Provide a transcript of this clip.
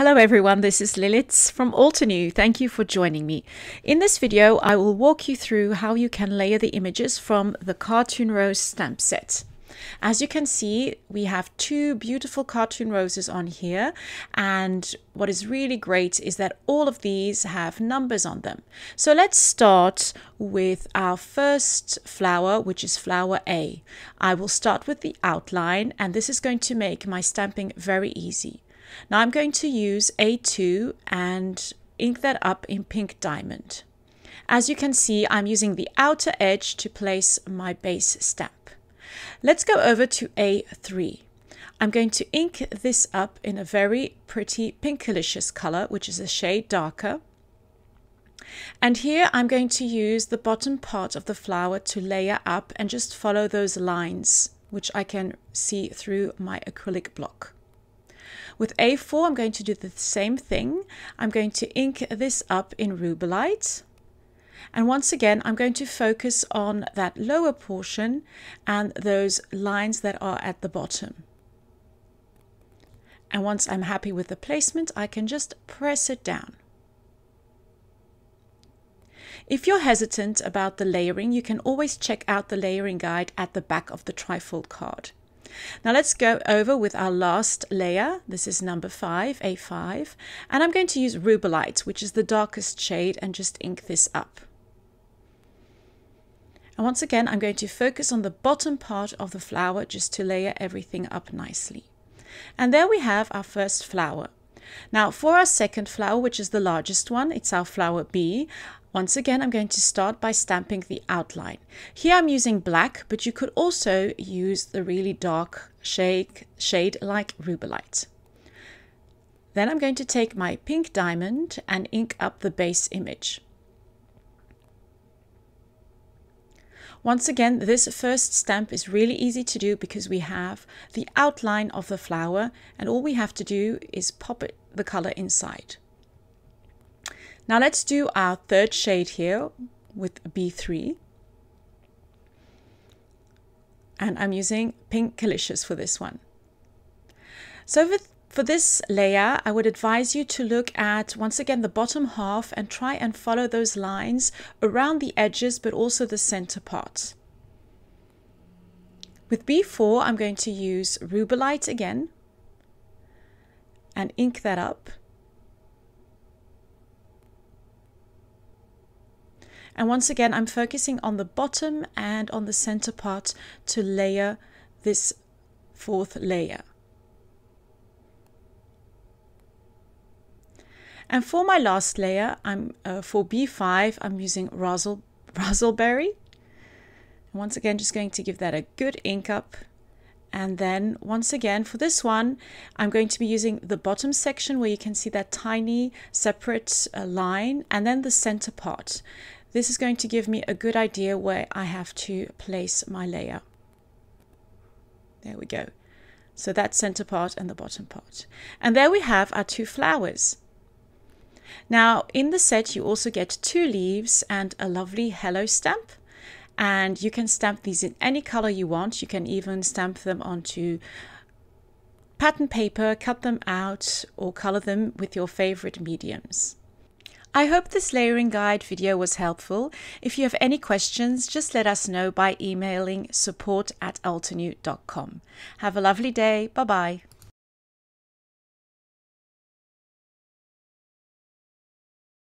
Hello everyone, this is Lilith from Altenew. Thank you for joining me. In this video, I will walk you through how you can layer the images from the Cartoon Rose stamp set. As you can see, we have two beautiful cartoon roses on here. And what is really great is that all of these have numbers on them. So let's start with our first flower, which is flower A. I will start with the outline, and this is going to make my stamping very easy. Now I'm going to use A2 and ink that up in pink diamond. As you can see, I'm using the outer edge to place my base stamp. Let's go over to A3. I'm going to ink this up in a very pretty pinkalicious color, which is a shade darker. And here I'm going to use the bottom part of the flower to layer up and just follow those lines, which I can see through my acrylic block. With A4, I'm going to do the same thing. I'm going to ink this up in Rubellite. And once again, I'm going to focus on that lower portion and those lines that are at the bottom. And once I'm happy with the placement, I can just press it down. If you're hesitant about the layering, you can always check out the layering guide at the back of the trifold card. Now let's go over with our last layer. This is number five, A5. And I'm going to use Rubellite, which is the darkest shade, and just ink this up. And once again, I'm going to focus on the bottom part of the flower just to layer everything up nicely. And there we have our first flower. Now for our second flower, which is the largest one, it's our flower B, once again, I'm going to start by stamping the outline. Here I'm using black, but you could also use the really dark shade, shade like Rubellite. Then I'm going to take my pink diamond and ink up the base image. Once again, this first stamp is really easy to do because we have the outline of the flower and all we have to do is pop it, the color inside. Now let's do our third shade here with B3. And I'm using Pinkalicious for this one. So with, for this layer, I would advise you to look at, once again, the bottom half and try and follow those lines around the edges, but also the center part. With B4, I'm going to use Rubellite again and ink that up. And once again, I'm focusing on the bottom and on the center part to layer this fourth layer. And for my last layer, I'm uh, for B5, I'm using Razzle, Razzleberry. Once again, just going to give that a good ink up. And then once again, for this one, I'm going to be using the bottom section where you can see that tiny separate uh, line and then the center part. This is going to give me a good idea where I have to place my layer. There we go. So that center part and the bottom part. And there we have our two flowers. Now in the set you also get two leaves and a lovely hello stamp. And you can stamp these in any color you want. You can even stamp them onto pattern paper, cut them out or color them with your favorite mediums. I hope this layering guide video was helpful. If you have any questions, just let us know by emailing support at altenew.com. Have a lovely day. Bye bye.